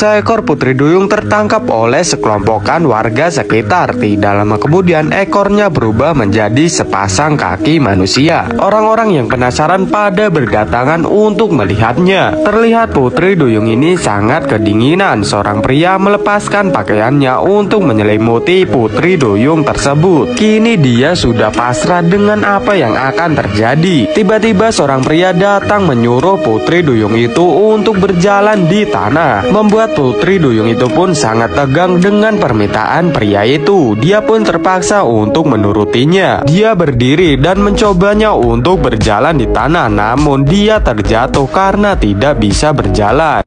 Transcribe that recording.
Seekor putri duyung tertangkap oleh sekelompokan warga sekitar. Tidak lama kemudian ekornya berubah menjadi sepasang kaki manusia. Orang-orang yang penasaran pada berdatangan untuk melihatnya. Terlihat putri duyung ini sangat kedinginan. Seorang pria melepaskan pakaiannya untuk menyelimuti putri duyung tersebut. Kini dia sudah pasrah dengan apa yang akan terjadi. Tiba-tiba seorang pria datang menyuruh putri duyung itu untuk berjalan di tanah. Membuat putri duyung itu pun sangat tegang dengan permintaan pria itu. Dia pun terpaksa untuk menurutinya. Dia berdiri dan mencobanya untuk berjalan di tanah, namun dia terjatuh karena tidak bisa berjalan.